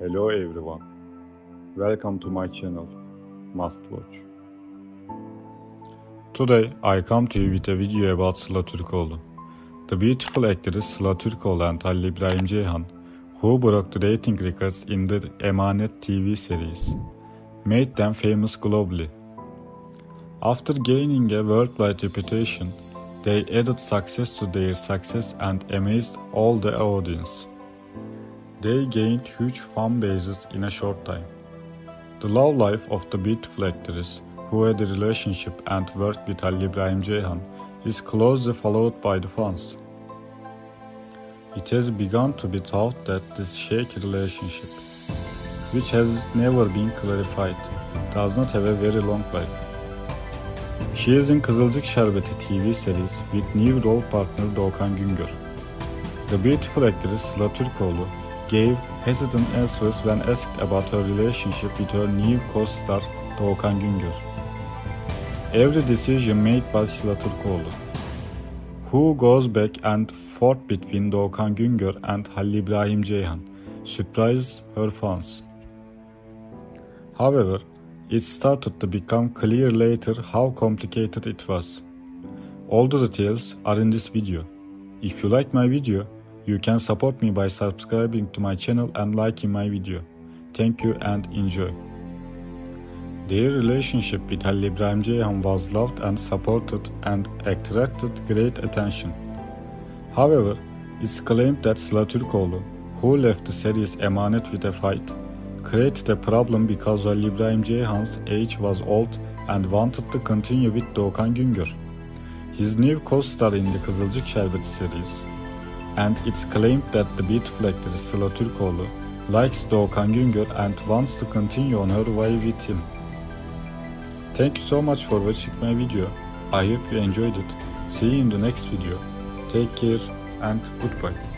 Hello everyone. Welcome to my channel, Must Watch. Today I come to you with a video about Sıla Türkoğlu. The beautiful actress Sıla Türkoğlu and Halil İbrahim Ceyhan, who broke the rating records in the Emanet TV series, made them famous globally. After gaining a worldwide reputation, they added success to their success and amazed all the audience. They gained huge fan bases in a short time. The love life of the beautiful actress, who had a relationship and worked with Ali Ibrahim Ceyhan, is closely followed by the fans. It has begun to be thought that this shaky relationship, which has never been clarified, does not have a very long life. She is in Kızılcık Şerbeti TV series with new role partner Doğukan Güngör. The beautiful actress Sıla Türkoğlu gave hesitant answers when asked about her relationship with her new co-star Doğukan Güngör. Every decision made by Sıla Türkoğlu, who goes back and forth between Doğukan Güngör and Halil İbrahim Ceyhan, surprised her fans. However, it started to become clear later how complicated it was. All the details are in this video. If you like my video, you can support me by subscribing to my channel and liking my video. Thank you and enjoy. Their relationship with Halil İbrahim Ceyhan was loved and supported and attracted great attention. However, it's claimed that Sıla Türkoğlu, who left the series Emanet with a fight, created a problem because Halil İbrahim Ceyhan's age was old and wanted to continue with Doğukan Güngör, his new co-star in the Kızılcık Şerbeti series. And it's claimed that the beautiful actress Sıla Türkoğlu likes Doğukan Güngör and wants to continue on her way with him. Thank you so much for watching my video. I hope you enjoyed it. See you in the next video. Take care and goodbye.